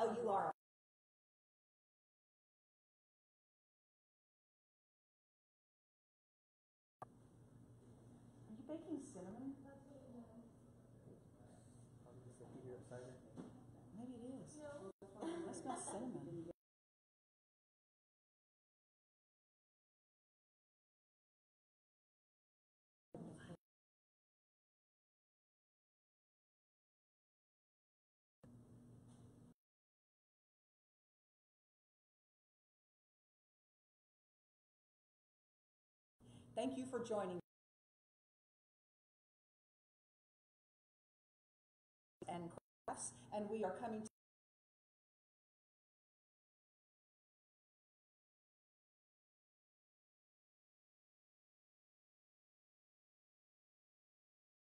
Oh, you are. Thank you for joining. And crafts, and we are coming to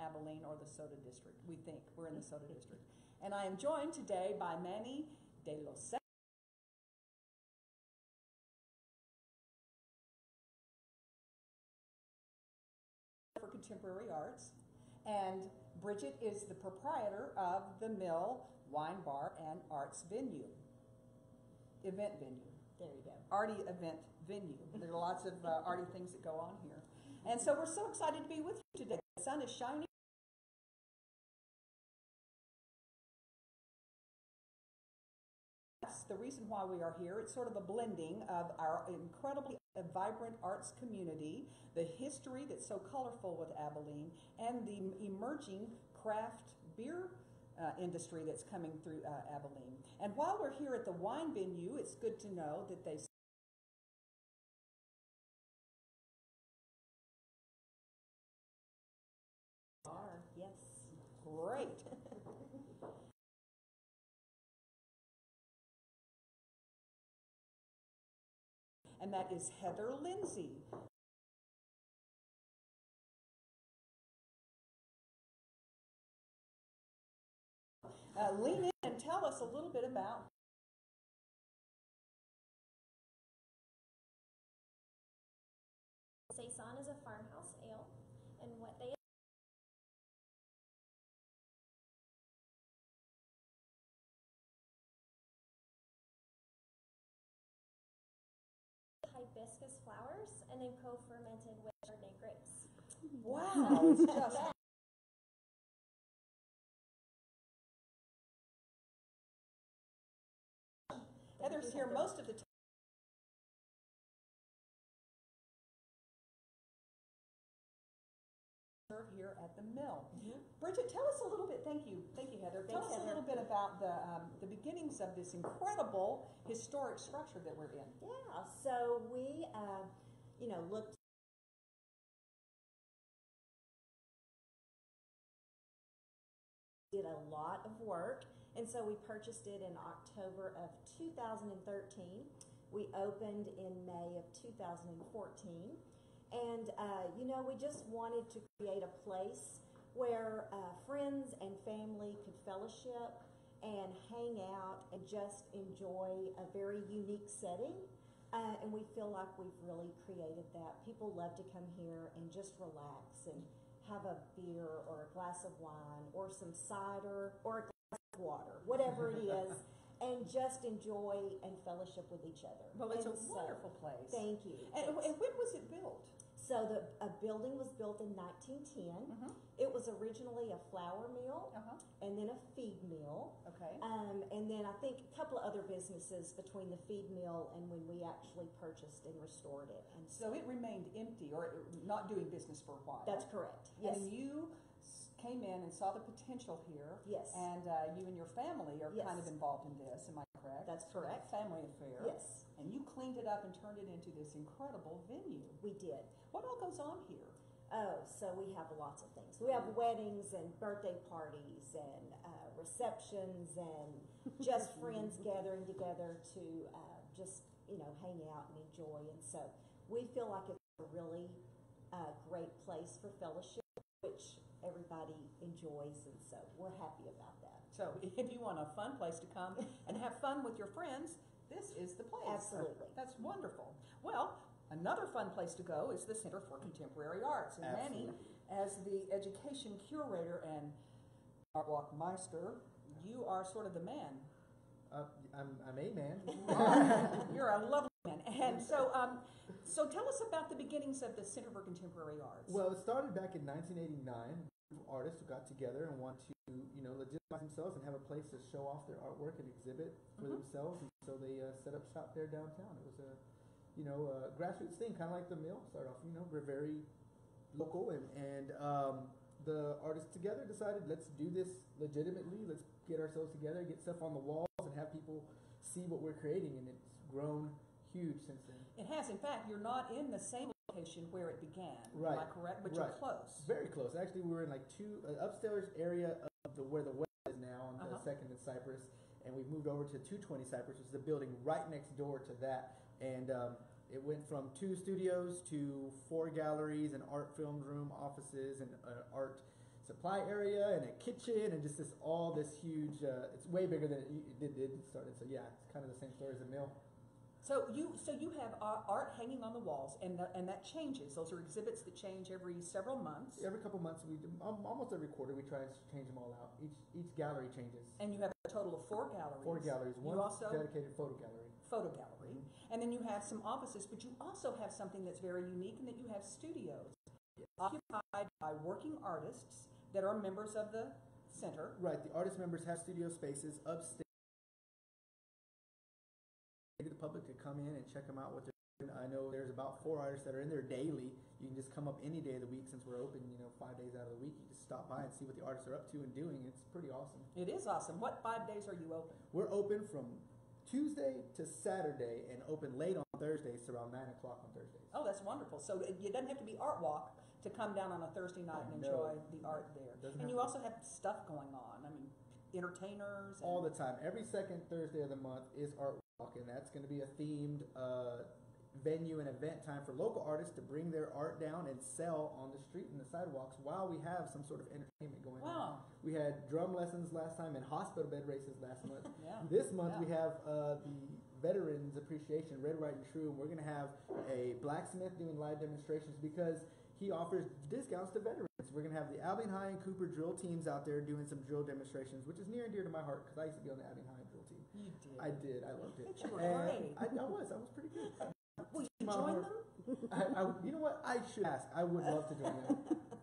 Abilene or the Soda District. We think we're in the Soda District. And I am joined today by Manny De Los Contemporary Arts. And Bridget is the proprietor of the Mill Wine Bar and Arts Venue, event venue. There you go. Arty event venue. There are lots of uh, arty things that go on here. And so we're so excited to be with you today. The sun is shining. That's the reason why we are here. It's sort of a blending of our incredibly vibrant arts community, the history that's so colorful with Abilene, and the emerging craft beer uh, industry that's coming through uh, Abilene. And while we're here at the wine venue, it's good to know that they Are, yes. great. And that is Heather Lindsay. Uh, lean in and tell us a little bit about Saison is a farmhouse hibiscus flowers and then co-fermented with Chardonnay grapes. wow, it's just Heather's here most of the time. Here at the mill. Bridget, tell us a little bit. Thank you, thank you, Heather. Tell Thanks, us a little bit about the um, the beginnings of this incredible historic structure that we're in. Yeah, so we, uh, you know, looked did a lot of work, and so we purchased it in October of 2013. We opened in May of 2014, and uh, you know, we just wanted to create a place where uh, friends and family could fellowship and hang out and just enjoy a very unique setting. Uh, and we feel like we've really created that. People love to come here and just relax and have a beer or a glass of wine or some cider or a glass of water, whatever it is, and just enjoy and fellowship with each other. Well, it's a so- wonderful place. Thank you. And, and when was it built? So the a building was built in 1910. Mhm. It was originally a flour mill Uh huh. and then a feed mill. Okay. Um, and then I think a couple of other businesses between the feed mill and when we actually purchased and restored it. And So it remained empty or it- not doing business for a while. that's correct. Yes. And you s- came in and saw the potential here. Yes. And uh, you and your family are kind of involved in this. Am I correct? That's It's a correct. Family affair. Yes, And you cleaned it up and turned it into this incredible venue. we did. What all goes on here? Oh, so we have lots of things. We have weddings and birthday parties and uh, receptions and just friends gathering together to uh, just, you know, hang out and enjoy. And so we feel like it's a really uh, great place for fellowship, which everybody enjoys. And so we're happy about that. So if you want a fun place to come and have fun with your friends, this is the place. Absolutely. That's wonderful. Well, another fun place to go is the Center for Contemporary Arts. And Manny, as the education curator and art walk meister, you are sort of the man Uh, I'm, I'm a man. You're a lovely man. And so, um, so tell us about the beginnings of the Center for Contemporary Arts. well, it started back in 1989. Artists who got together and want to, you know, legitimize themselves and have a place to show off their artwork and exhibit for Mhm. themselves. And so they uh, set up shop there downtown. It was a, you know, a grassroots thing, kind of like the mill. Started off, you know, we're very local, and and um, the artists together decided let's do this legitimately. Let's get ourselves together, get stuff on the walls, and have people see what we're creating. And it's grown huge since then. It has, in fact, you're not in the same location where it began. Am I Right, correct? But you're close. Very close. Actually, we were in like two uh, upstairs area of the where the well is now on the Uh-huh. Second and Cypress, and we moved over to 220 Cypress, which is the building right next door to that. And um, it went from two studios to four galleries, an art film room, offices, and an art supply area, and a kitchen, and just this all this huge. Uh, it's way bigger than it, did, started. So yeah, it's kind of the same story as the mill. So you, so you have uh, art hanging on the walls, and the, and that changes. Those are exhibits that change every several months. Every couple months, we um, almost every quarter, we try and change them all out. Each each gallery changes. And you have a total of four galleries. Four galleries, one also dedicated photo gallery. photo gallery, and then you have some offices, but you also have something that's very unique in that you have studios occupied by working artists that are members of the center. Right, the artist members have studio spaces upstairs. The public to come in and check them out what they're doing. I know there's about four artists that are in there daily. You can just come up any day of the week since we're open, you know, five days out of the week. You just stop by and see what the artists are up to and doing. It's pretty awesome. It is awesome. What five days are you open? We're open from Tuesday to Saturday and open late on Thursdays around nine o'clock on Thursdays. Oh, that's wonderful. So it, it doesn't have to be art walk to come down on a Thursday night and No. enjoy the art there. Doesn't And you to. also have stuff going on. I mean, entertainers. And, all the time. Every second Thursday of the month is Art Walk, and that's going to be a themed uh, venue and event time for local artists to bring their art down and sell on the street and the sidewalks while we have some sort of entertainment going on. We had drum lessons last time and hospital bed races last month. Yeah. This month we have uh, the Veterans Appreciation, Red, White, and True, and we're going to have a blacksmith doing live demonstrations because he offers discounts to veterans. We're going to have the Abilene High and Cooper drill teams out there doing some drill demonstrations, which is near and dear to my heart because I used to be on the Abilene High drill team. You did. I did. I loved it. You were And great. I, I was. I was pretty good. Will you join them? I, I, you know what? I should ask. I would love to join them.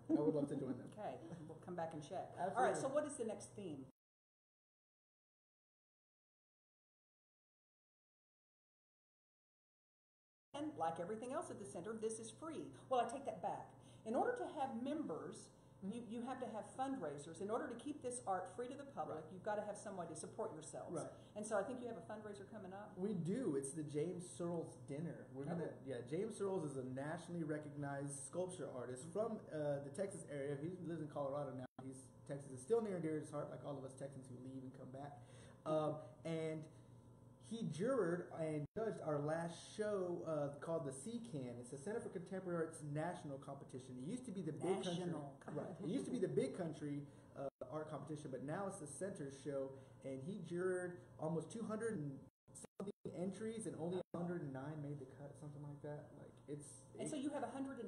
I would love to join them. Okay, we'll come back and check. All right, so what is the next theme? And like everything else at the center, this is free. Well, I take that back. In order to have members, you, you have to have fundraisers. In order to keep this art free to the public, Right. you've got to have some way to support yourselves. Right. And so I think you have a fundraiser coming up. We do. It's the James Searles Dinner. We're Oh. gonna, yeah. James Searles is a nationally recognized sculpture artist from uh, the Texas area. He lives in Colorado now. He's Texas is still near and dear to his heart, like all of us Texans who leave and come back. Um, and he juror and judged our last show uh, called the CCAN. It's the Center for Contemporary Arts National Competition. It used to be the big National country, right? It used to be the big country uh, art competition, but now it's the center show. And he juror almost 200 and something entries, and only 109 made the cut, something like that. Like it's. And so you have 109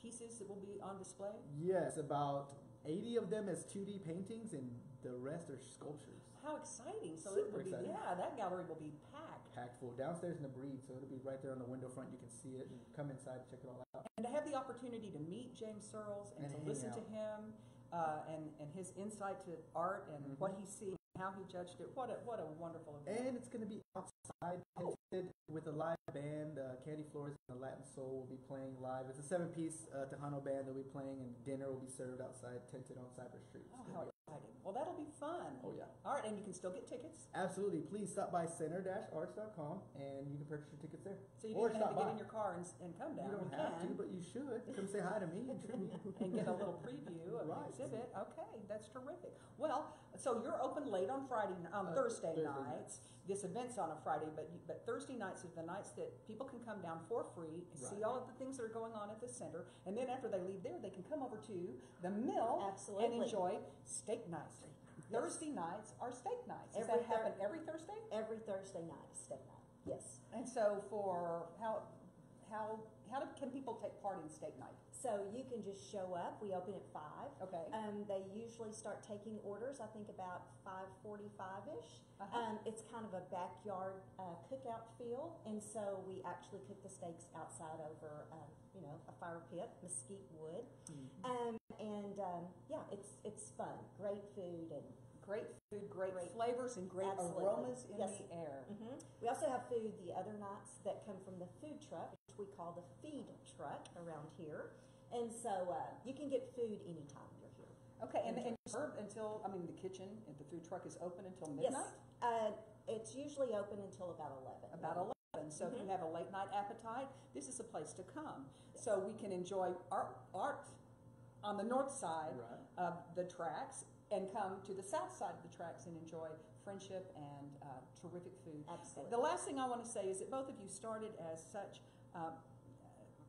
pieces that will be on display? yes, about 80 of them as 2D paintings, and the rest are sculptures. How exciting! So it Super will be, exciting. yeah, that gallery will be packed. Packed full downstairs in the breed, so it'll be right there on the window front. You can see it and come inside and check it all out. And to have the opportunity to meet James Searles and, And to listen to him uh, and, and his insight to art and Mhm. what he sees, and how he judged it, what a, what a wonderful event. And it's going to be outside, tinted with a live band. Uh, Candy Flores and the Latin Soul will be playing live. It's a seven-piece uh, Tejano band. They'll be playing, and dinner will be served outside, tented on Cypress Street. Oh, how be- Well, that'll be fun. oh yeah. All right, and you can still get tickets. Absolutely. Please stop by center-arts.com and you can purchase your tickets there. So you Or don't have to stop get by. in your car and, and come down. You don't have can. to, but you should. Come say hi to me and treat me. and get a little preview of Right. the exhibit. Okay, that's terrific. Well, so you're open late on Friday, um, Uh, Thursday, Thursday nights. This event's on a Friday, but you- but Thursday nights are the nights that people can come down for free, and see all of the things that are going on at the center, and then after they leave there, they can come over to the mill and enjoy steak nights. Thursday nights are steak nights. Does Every that happen Thur- every Thursday? Every Thursday night is steak night. Yes. And so for how how, how do, can people take part in steak night? So you can just show up. We open at five. Okay. Um, they usually start taking orders. I think about five forty-five ish. Uh-huh. Um, it's kind of a backyard uh, cookout feel, and so we actually cook the steaks outside over, um, you know, a fire pit, mesquite wood. Um, and um, yeah, it's it's fun. Great food and Great food, great, Great. flavors, and great Absolutely. aromas in Yes. the air. hmm We also have food the other nights that come from the food truck, which we call the feed truck around here. And so uh, you can get food anytime you're here. Okay, and, and you serve until, I mean, the kitchen and the food truck is open until Yes. midnight? Uh, it's usually open until about 11. About eleven, so if you have a late night appetite, this is a place to come. So we can enjoy art, art on the north side Right. of the tracks and come to the south side of the tracks and enjoy friendship and uh, terrific food. Absolutely. The last thing I want to say is that both of you started as such, um,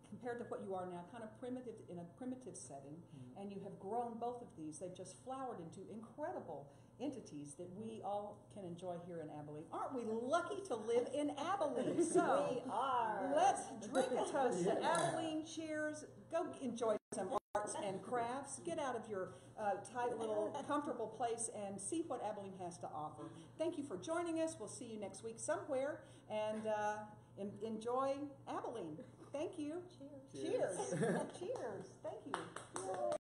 compared to what you are now, kind of primitive in a primitive setting, and you have grown both of these. They've just flowered into incredible entities that we all can enjoy here in Abilene. Aren't we lucky to live in Abilene? So we are. let's drink a toast to Abilene. Cheers. Go enjoy some arts and crafts. Get out of your uh, tight little comfortable place and see what Abilene has to offer. Thank you for joining us. We'll see you next week somewhere and uh, en- enjoy Abilene. Thank you. Cheers. Cheers. Cheers. Thank you.